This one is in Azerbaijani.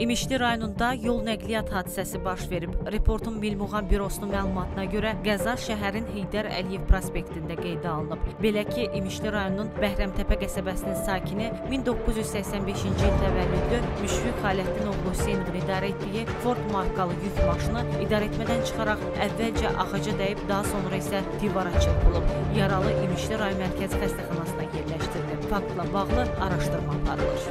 İmişli rayonunda yol nəqliyyat hadisəsi baş verib. Reportun Milmuğan bürosunun məlumatına görə qəza şəhərin Heydər Əliyev prospektində qeydə alınıb. Belə ki, İmişli rayonunun Bəhrəmtəpə qəsəbəsinin sakini 1985-ci il təvəllüdlü Müşfiq Xaləddin oğlu Hüseynovun idarə etdiyi Ford markalı yük maşını idarəetmədən çıxaraq əvvəlcə ağaca dəyib, daha sonra isə divara çırpılıb. Yaralı İmişli rayon mərkəzi xəstəxanasına yerləşdirilib. Faktla bağlı araşdırma aparılır.